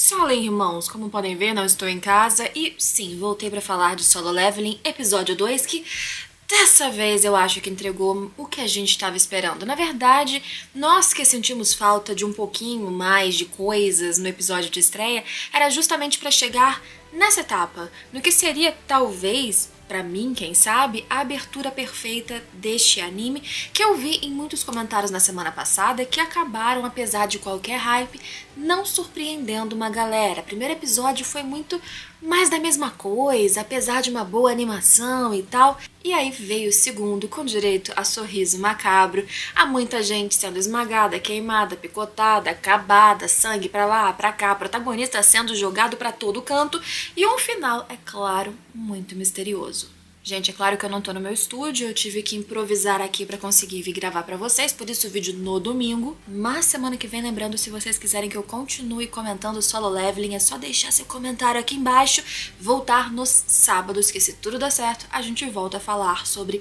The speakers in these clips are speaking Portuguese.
Solem, irmãos, como podem ver, não estou em casa e sim, voltei para falar de Solo Leveling, episódio 2, que dessa vez eu acho que entregou o que a gente estava esperando. Na verdade, nós que sentimos falta de um pouquinho mais de coisas no episódio de estreia, era justamente para chegar nessa etapa, no que seria talvez para mim, quem sabe, a abertura perfeita deste anime que eu vi em muitos comentários na semana passada que acabaram, apesar de qualquer hype, não surpreendendo uma galera. O primeiro episódio foi muito mais da mesma coisa, apesar de uma boa animação e tal. E aí veio o segundo com direito a sorriso macabro, a muita gente sendo esmagada, queimada, picotada, acabada, sangue pra lá, pra cá, protagonista sendo jogado para todo canto e um final, é claro, muito misterioso. Gente, é claro que eu não tô no meu estúdio, eu tive que improvisar aqui para conseguir vir gravar para vocês, por isso o vídeo no domingo. Mas semana que vem, lembrando, se vocês quiserem que eu continue comentando solo leveling, é só deixar seu comentário aqui embaixo, voltar nos sábados, que se tudo der certo, a gente volta a falar sobre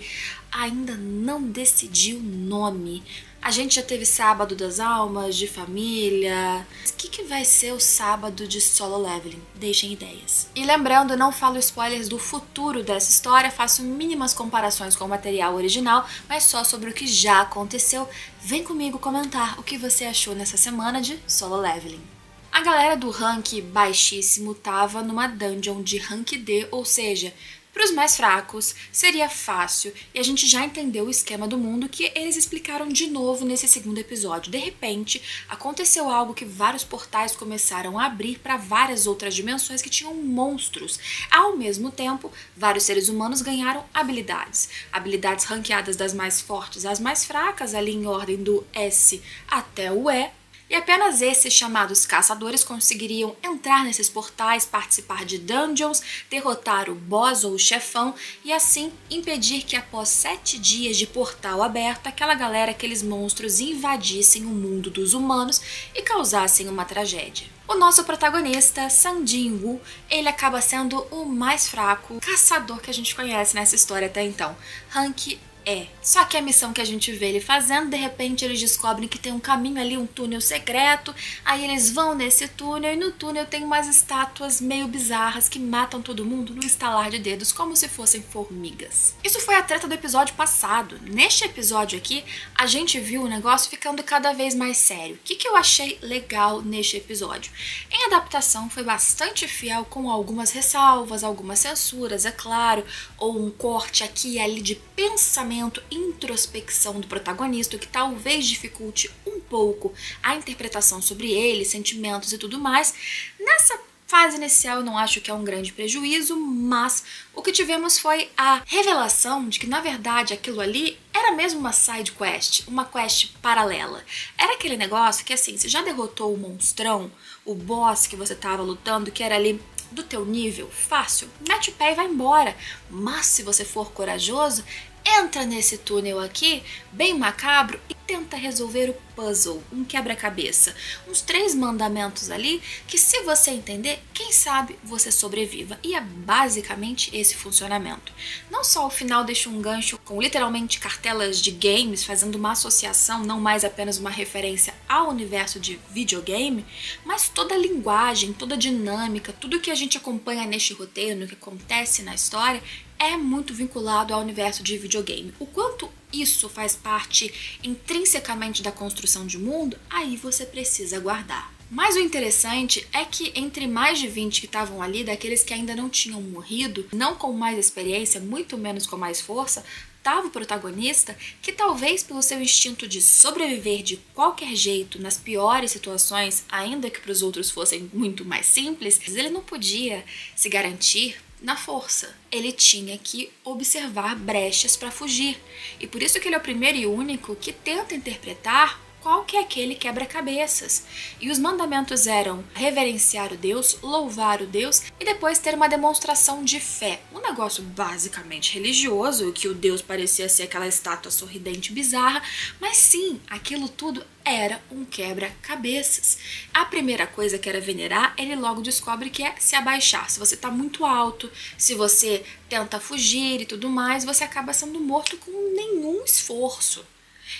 ainda não decidi o nome a gente já teve sábado das almas, de família. O que, que vai ser o sábado de solo leveling? Deixem ideias. E lembrando, não falo spoilers do futuro dessa história, faço mínimas comparações com o material original, mas só sobre o que já aconteceu. Vem comigo comentar o que você achou nessa semana de solo leveling. A galera do rank baixíssimo tava numa dungeon de rank D, ou seja, para os mais fracos, seria fácil, e a gente já entendeu o esquema do mundo que eles explicaram de novo nesse segundo episódio. De repente, aconteceu algo que vários portais começaram a abrir para várias outras dimensões que tinham monstros. Ao mesmo tempo, vários seres humanos ganharam habilidades. Habilidades ranqueadas das mais fortes às mais fracas, ali em ordem do S até o E, e apenas esses chamados caçadores conseguiriam entrar nesses portais, participar de dungeons, derrotar o boss ou o chefão e assim impedir que após sete dias de portal aberto, aquela galera, aqueles monstros invadissem o mundo dos humanos e causassem uma tragédia. O nosso protagonista, Sandin Wu, ele acaba sendo o mais fraco caçador que a gente conhece nessa história até então. Rank é. Só que a missão que a gente vê ele fazendo, de repente eles descobrem que tem um caminho ali, um túnel secreto. Aí eles vão nesse túnel e no túnel tem umas estátuas meio bizarras que matam todo mundo no estalar de dedos, como se fossem formigas. Isso foi a treta do episódio passado. Neste episódio aqui, a gente viu o negócio ficando cada vez mais sério. O que, que eu achei legal neste episódio? Em adaptação, foi bastante fiel com algumas ressalvas, algumas censuras, é claro, ou um corte aqui e ali de pensamento introspecção do protagonista, que talvez dificulte um pouco a interpretação sobre ele, sentimentos e tudo mais. Nessa fase inicial eu não acho que é um grande prejuízo, mas o que tivemos foi a revelação de que na verdade aquilo ali era mesmo uma side quest, uma quest paralela. Era aquele negócio que assim, você já derrotou o monstrão, o boss que você estava lutando, que era ali do teu nível, fácil, mete o pé e vai embora. Mas se você for corajoso, entra nesse túnel aqui, bem macabro, e tenta resolver o puzzle, um quebra-cabeça. Uns três mandamentos ali que, se você entender, quem sabe você sobreviva. E é basicamente esse funcionamento. Não só o final deixa um gancho com literalmente cartelas de games, fazendo uma associação, não mais apenas uma referência ao universo de videogame, mas toda a linguagem, toda a dinâmica, tudo que a gente acompanha neste roteiro, no que acontece na história, é muito vinculado ao universo de videogame. O quanto isso faz parte intrinsecamente da construção de mundo, aí você precisa guardar. Mas o interessante é que entre mais de 20 que estavam ali, daqueles que ainda não tinham morrido, não com mais experiência, muito menos com mais força, estava o protagonista que talvez pelo seu instinto de sobreviver de qualquer jeito nas piores situações, ainda que para os outros fossem muito mais simples, ele não podia se garantir na força. Ele tinha que observar brechas para fugir. E por isso que ele é o primeiro e único que tenta interpretar qual que é aquele quebra-cabeças. E os mandamentos eram reverenciar o Deus, louvar o Deus e depois ter uma demonstração de fé. Um negócio basicamente religioso, que o Deus parecia ser aquela estátua sorridente bizarra, mas sim, aquilo tudo era um quebra-cabeças. A primeira coisa que era venerar, ele logo descobre que é se abaixar. Se você está muito alto, se você tenta fugir e tudo mais, você acaba sendo morto com nenhum esforço.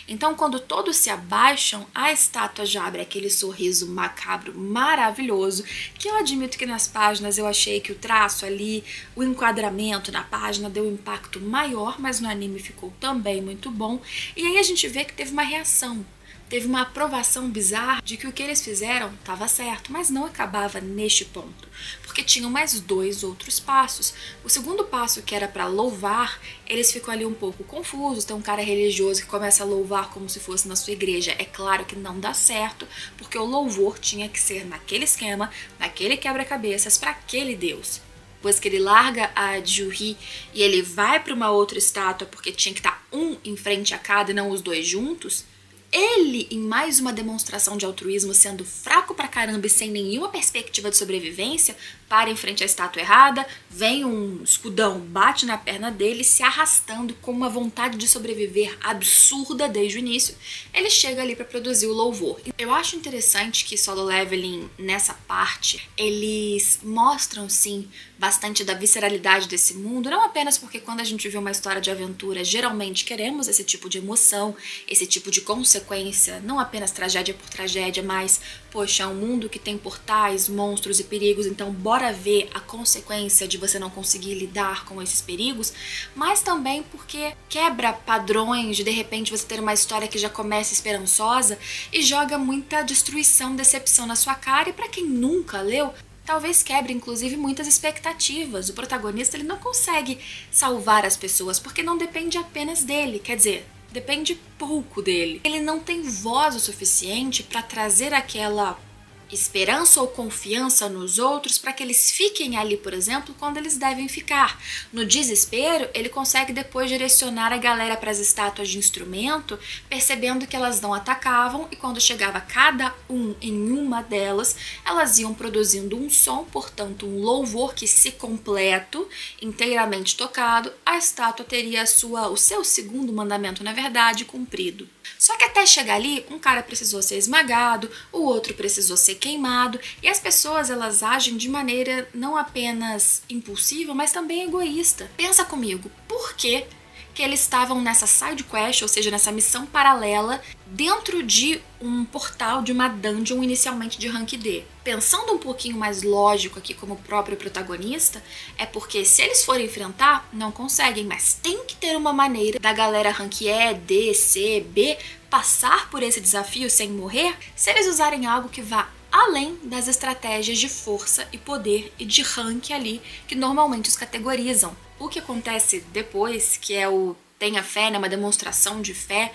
Então, quando todos se abaixam, a estátua já abre aquele sorriso macabro maravilhoso, que eu admito que nas páginas eu achei que o traço ali, o enquadramento na página deu um impacto maior, mas no anime ficou também muito bom. E aí a gente vê que teve uma reação teve uma aprovação bizarra de que o que eles fizeram estava certo, mas não acabava neste ponto, porque tinham mais dois outros passos. O segundo passo, que era para louvar, eles ficam ali um pouco confusos. Tem um cara religioso que começa a louvar como se fosse na sua igreja. É claro que não dá certo, porque o louvor tinha que ser naquele esquema, naquele quebra-cabeças, para aquele Deus depois que ele larga a Juhi e ele vai para uma outra estátua porque tinha que estar tá um em frente a cada e não os dois juntos, ele, em mais uma demonstração de altruísmo, sendo fraco pra caramba e sem nenhuma perspectiva de sobrevivência, para em frente à estátua errada, vem um escudão, bate na perna dele, se arrastando com uma vontade de sobreviver absurda desde o início. Ele chega ali para produzir o louvor. Eu acho interessante que Solo Leveling, nessa parte, eles mostram sim bastante da visceralidade desse mundo, não apenas porque quando a gente vê uma história de aventura, geralmente queremos esse tipo de emoção, esse tipo de consequência, não apenas tragédia por tragédia, mas, poxa, é um mundo que tem portais, monstros e perigos, então bora ver a consequência de você não conseguir lidar com esses perigos, mas também porque quebra padrões de de repente você ter uma história que já começa esperançosa e joga muita destruição, decepção na sua cara, e para quem nunca leu, talvez quebre inclusive muitas expectativas. O protagonista ele não consegue salvar as pessoas porque não depende apenas dele, quer dizer, depende pouco dele. Ele não tem voz o suficiente para trazer aquela esperança ou confiança nos outros para que eles fiquem ali, por exemplo, quando eles devem ficar. No desespero, ele consegue depois direcionar a galera para as estátuas de instrumento, percebendo que elas não atacavam e quando chegava cada um em uma delas, elas iam produzindo um som, portanto, um louvor que se completo, inteiramente tocado, a estátua teria sua, o seu segundo mandamento, na verdade, cumprido. Só que até chegar ali, um cara precisou ser esmagado, o outro precisou ser queimado, e as pessoas elas agem de maneira não apenas impulsiva, mas também egoísta. Pensa comigo, por que que eles estavam nessa side quest, ou seja, nessa missão paralela, dentro de um portal de uma dungeon inicialmente de rank D. Pensando um pouquinho mais lógico aqui como o próprio protagonista, é porque se eles forem enfrentar, não conseguem, mas tem que ter uma maneira da galera rank E, D, C, B passar por esse desafio sem morrer, se eles usarem algo que vá além das estratégias de força e poder e de rank ali que normalmente os categorizam. O que acontece depois, que é o tenha fé, né, uma demonstração de fé,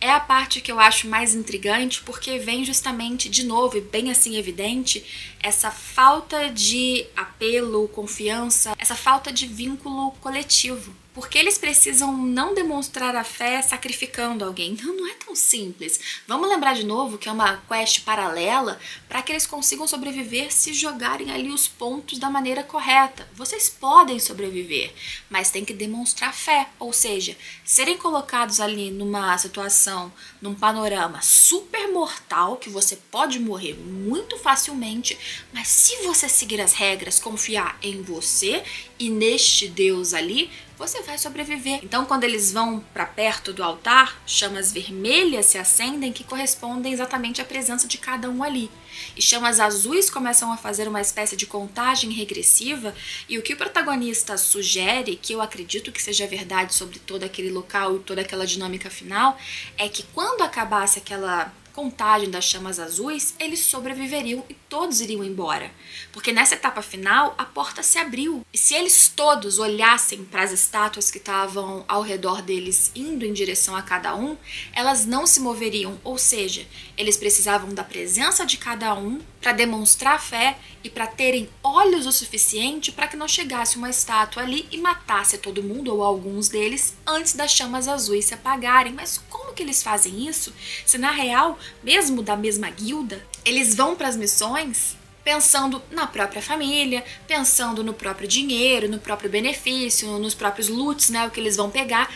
é a parte que eu acho mais intrigante porque vem justamente de novo e bem assim evidente essa falta de apelo, confiança, essa falta de vínculo coletivo. Porque eles precisam não demonstrar a fé sacrificando alguém. Não, não é tão simples. Vamos lembrar de novo que é uma quest paralela para que eles consigam sobreviver se jogarem ali os pontos da maneira correta. Vocês podem sobreviver, mas tem que demonstrar fé, ou seja, serem colocados ali numa situação, num panorama super mortal que você pode morrer muito facilmente, mas se você seguir as regras, confiar em você e neste Deus ali, você vai sobreviver. Então, quando eles vão para perto do altar, chamas vermelhas se acendem que correspondem exatamente à presença de cada um ali. E chamas azuis começam a fazer uma espécie de contagem regressiva, e o que o protagonista sugere, que eu acredito que seja verdade sobre todo aquele local e toda aquela dinâmica final, é que quando acabasse aquela contagem das chamas azuis, eles sobreviveriam e todos iriam embora. Porque nessa etapa final, a porta se abriu. E se eles todos olhassem para as estátuas que estavam ao redor deles, indo em direção a cada um, elas não se moveriam. Ou seja, eles precisavam da presença de cada um para demonstrar fé e para terem olhos o suficiente para que não chegasse uma estátua ali e matasse todo mundo ou alguns deles antes das chamas azuis se apagarem. Mas que eles fazem isso? Se na real, mesmo da mesma guilda, eles vão para as missões pensando na própria família, pensando no próprio dinheiro, no próprio benefício, nos próprios loots, né, o que eles vão pegar.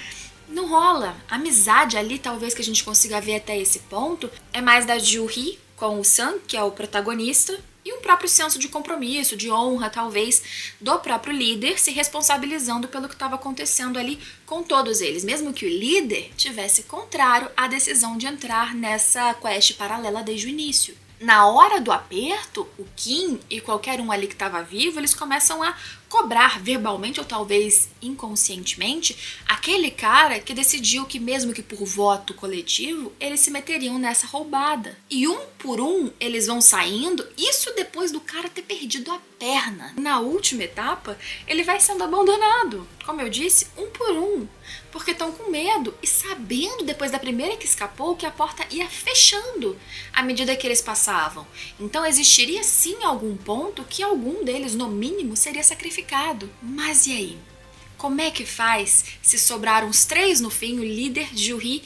Não rola. Amizade ali, talvez que a gente consiga ver até esse ponto, é mais da Juhi com o Sam, que é o protagonista, próprio senso de compromisso, de honra, talvez, do próprio líder se responsabilizando pelo que estava acontecendo ali com todos eles, mesmo que o líder tivesse contrário à decisão de entrar nessa quest paralela desde o início. Na hora do aperto, o Kim e qualquer um ali que estava vivo, eles começam a cobrar verbalmente ou talvez inconscientemente aquele cara que decidiu que mesmo que por voto coletivo, eles se meteriam nessa roubada. E um por um eles vão saindo, isso depois do cara ter perdido a perna. Na última etapa, ele vai sendo abandonado, como eu disse, um por um porque estão com medo e sabendo depois da primeira que escapou que a porta ia fechando à medida que eles passavam. Então existiria sim algum ponto que algum deles, no mínimo, seria sacrificado. Mas e aí? Como é que faz se sobraram os três no fim, o líder, Juhi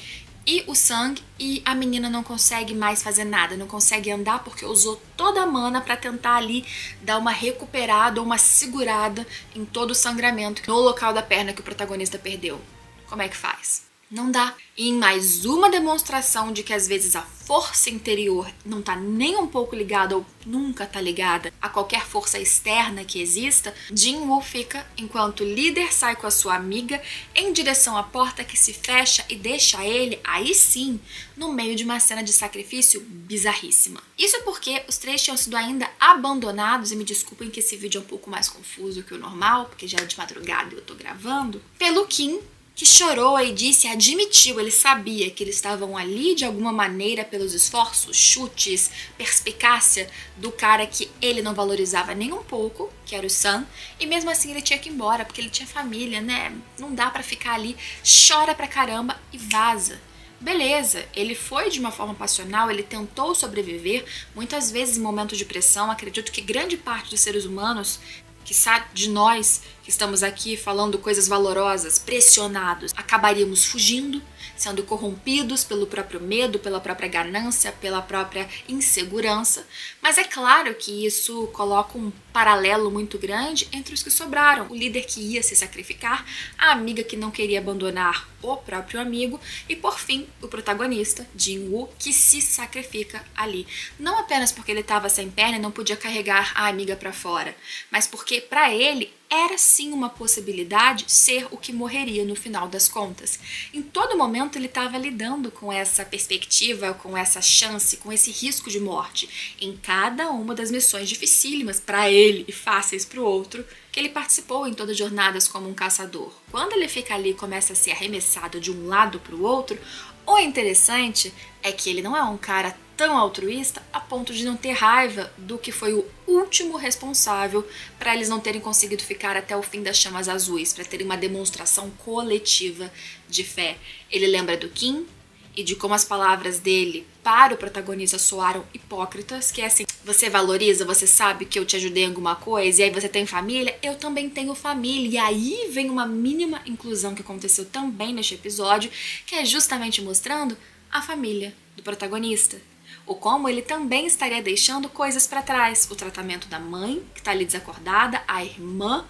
e o Sang, e a menina não consegue mais fazer nada, não consegue andar porque usou toda a mana para tentar ali dar uma recuperada ou uma segurada em todo o sangramento no local da perna que o protagonista perdeu. Como é que faz? Não dá. E em mais uma demonstração de que às vezes a força interior não está nem um pouco ligada ou nunca está ligada a qualquer força externa que exista, Jin Woo fica enquanto o líder sai com a sua amiga em direção à porta que se fecha e deixa ele, aí sim, no meio de uma cena de sacrifício bizarríssima. Isso porque os três tinham sido ainda abandonados, e me desculpem que esse vídeo é um pouco mais confuso que o normal, porque já é de madrugada e eu tô gravando, pelo Kim, que chorou e disse, admitiu, ele sabia que eles estavam ali de alguma maneira pelos esforços, chutes, perspicácia do cara que ele não valorizava nem um pouco, que era o Sam, e mesmo assim ele tinha que ir embora, porque ele tinha família, né? Não dá para ficar ali, chora pra caramba e vaza. Beleza, ele foi de uma forma passional, ele tentou sobreviver, muitas vezes em momentos de pressão. Acredito que grande parte dos seres humanos que de nós que estamos aqui falando coisas valorosas, pressionados, acabaríamos fugindo, sendo corrompidos pelo próprio medo, pela própria ganância, pela própria insegurança. Mas é claro que isso coloca um paralelo muito grande entre os que sobraram: o líder que ia se sacrificar, a amiga que não queria abandonar o próprio amigo e, por fim, o protagonista, Jin Woo, que se sacrifica ali. Não apenas porque ele estava sem perna e não podia carregar a amiga para fora, mas porque para ele era sim uma possibilidade ser o que morreria no final das contas. Em todo momento ele estava lidando com essa perspectiva, com essa chance, com esse risco de morte em cada uma das missões dificílimas para ele e fáceis para o outro que ele participou em todas as jornadas como um caçador. Quando ele fica ali e começa a ser arremessado de um lado para o outro, o interessante é que ele não é um cara tão altruísta a ponto de não ter raiva do que foi o último responsável para eles não terem conseguido ficar até o fim das chamas azuis, para terem uma demonstração coletiva de fé. Ele lembra do Kim e de como as palavras dele para o protagonista soaram hipócritas, que é assim, você valoriza, você sabe que eu te ajudei em alguma coisa, e aí você tem família, eu também tenho família. E aí vem uma mínima inclusão que aconteceu também neste episódio, que é justamente mostrando a família do protagonista ou como ele também estaria deixando coisas para trás. O tratamento da mãe, que está ali desacordada, a irmã,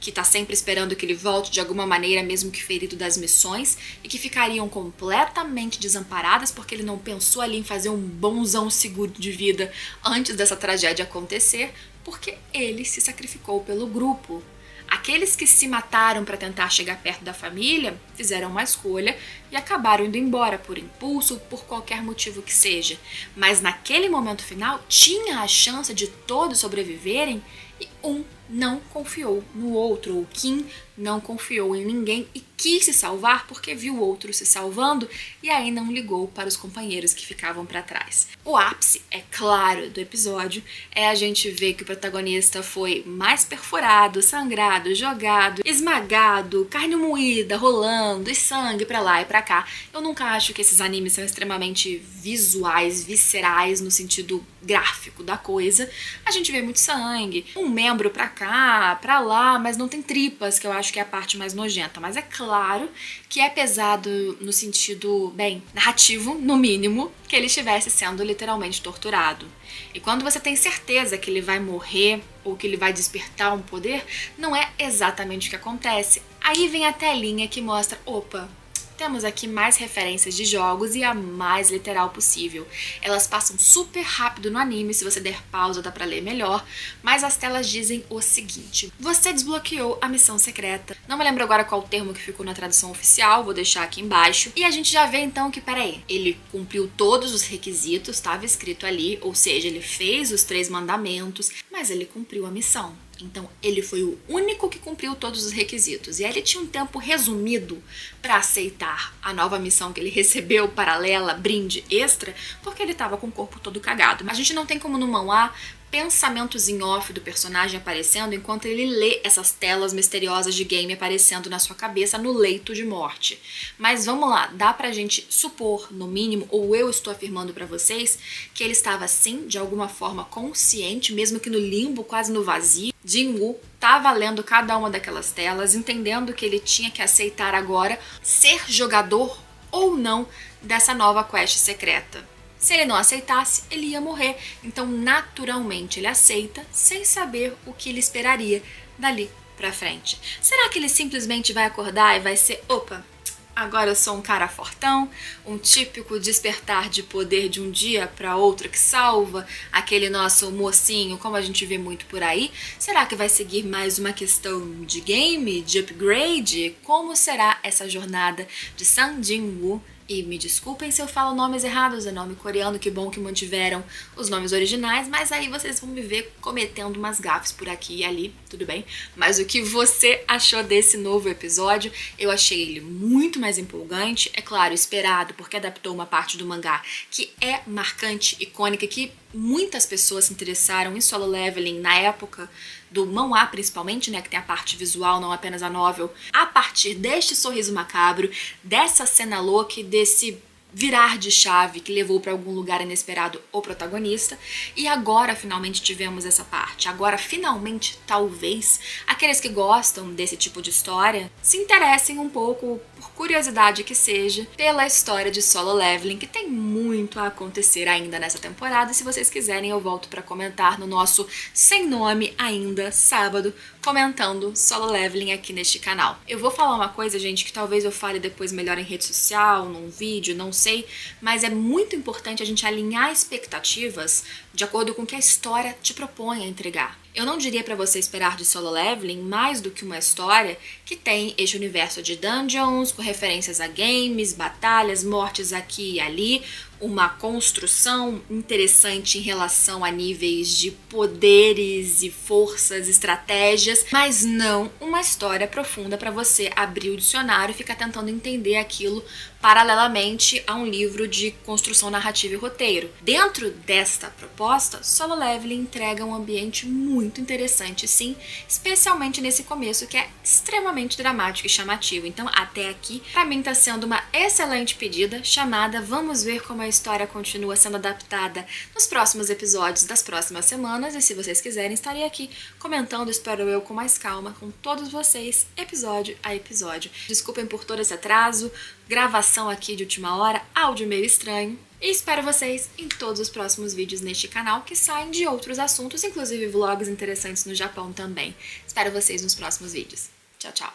que está sempre esperando que ele volte de alguma maneira, mesmo que ferido das missões, e que ficariam completamente desamparadas porque ele não pensou ali em fazer um bonzão seguro de vida antes dessa tragédia acontecer, porque ele se sacrificou pelo grupo. Aqueles que se mataram para tentar chegar perto da família fizeram uma escolha e acabaram indo embora por impulso, por qualquer motivo que seja. Mas naquele momento final tinha a chance de todos sobreviverem e um não confiou no outro, ou Kim não confiou em ninguém e quis se salvar porque viu o outro se salvando e aí não ligou para os companheiros que ficavam para trás. O ápice, é claro, do episódio é a gente ver que o protagonista foi mais perfurado, sangrado, jogado, esmagado, carne moída, rolando e sangue para lá e para cá. Eu nunca acho que esses animes são extremamente visuais, viscerais no sentido gráfico da coisa. A gente vê muito sangue, um membro para cá, para lá, mas não tem tripas, que eu acho que é a parte mais nojenta. Mas é claro que é pesado no sentido, bem, narrativo, no mínimo, que ele estivesse sendo literalmente torturado. E quando você tem certeza que ele vai morrer ou que ele vai despertar um poder, não é exatamente o que acontece. Aí vem a telinha que mostra, opa, temos aqui mais referências de jogos e a mais literal possível. Elas passam super rápido no anime, se você der pausa dá pra ler melhor, mas as telas dizem o seguinte: Você desbloqueou a missão secreta. Não me lembro agora qual o termo que ficou na tradução oficial, vou deixar aqui embaixo. E a gente já vê então que, peraí, ele cumpriu todos os requisitos, estava escrito ali, ou seja, ele fez os três mandamentos, mas ele cumpriu a missão. Então, ele foi o único que cumpriu todos os requisitos. E ele tinha um tempo resumido para aceitar a nova missão que ele recebeu, paralela, brinde extra, porque ele estava com o corpo todo cagado. A gente não tem como no manhwa pensamentos em off do personagem aparecendo enquanto ele lê essas telas misteriosas de game aparecendo na sua cabeça no leito de morte. Mas vamos lá, dá pra gente supor, no mínimo, ou eu estou afirmando para vocês, que ele estava sim, de alguma forma consciente, mesmo que no limbo, quase no vazio. Jin-woo estava lendo cada uma daquelas telas, entendendo que ele tinha que aceitar agora ser jogador ou não dessa nova quest secreta. Se ele não aceitasse, ele ia morrer. Então, naturalmente, ele aceita sem saber o que ele esperaria dali pra frente. Será que ele simplesmente vai acordar e vai ser, opa, agora eu sou um cara fortão, um típico despertar de poder de um dia para outro que salva aquele nosso mocinho, como a gente vê muito por aí? Será que vai seguir mais uma questão de game, de upgrade? Como será essa jornada de Sang Jin-woo e me desculpem se eu falo nomes errados, é nome coreano, que bom que mantiveram os nomes originais, mas aí vocês vão me ver cometendo umas gafes por aqui e ali, tudo bem? Mas o que você achou desse novo episódio? Eu achei ele muito mais empolgante, é claro, esperado, porque adaptou uma parte do mangá que é marcante, icônica, que muitas pessoas se interessaram em solo leveling na época do manhwa principalmente, né, que tem a parte visual, não apenas a novel, a partir deste sorriso macabro, dessa cena louca, desse virar de chave que levou para algum lugar inesperado o protagonista. E agora finalmente tivemos essa parte. Agora finalmente, talvez, aqueles que gostam desse tipo de história se interessem um pouco, por curiosidade que seja, pela história de Solo Leveling, que tem muito a acontecer ainda nessa temporada. Se vocês quiserem, eu volto para comentar no nosso sem nome ainda sábado, comentando Solo Leveling aqui neste canal. Eu vou falar uma coisa, gente, que talvez eu fale depois melhor em rede social, num vídeo, não sei, mas é muito importante a gente alinhar expectativas de acordo com o que a história te propõe a entregar. Eu não diria para você esperar de Solo Leveling mais do que uma história que tem este universo de dungeons, com referências a games, batalhas, mortes aqui e ali, uma construção interessante em relação a níveis de poderes e forças, estratégias, mas não uma história profunda para você abrir o dicionário e ficar tentando entender aquilo paralelamente a um livro de construção narrativa e roteiro. Dentro desta proposta, Solo Leveling entrega um ambiente muito interessante, sim, especialmente nesse começo que é extremamente dramático e chamativo. Então, até aqui, para mim tá sendo uma excelente pedida chamada Vamos ver como a história continua sendo adaptada nos próximos episódios das próximas semanas e se vocês quiserem, estarei aqui comentando, espero eu, com mais calma com todos vocês, episódio a episódio. Desculpem por todo esse atraso, gravação aqui de última hora, áudio meio estranho. E espero vocês em todos os próximos vídeos neste canal que saem de outros assuntos, inclusive vlogs interessantes no Japão também. Espero vocês nos próximos vídeos. Tchau, tchau!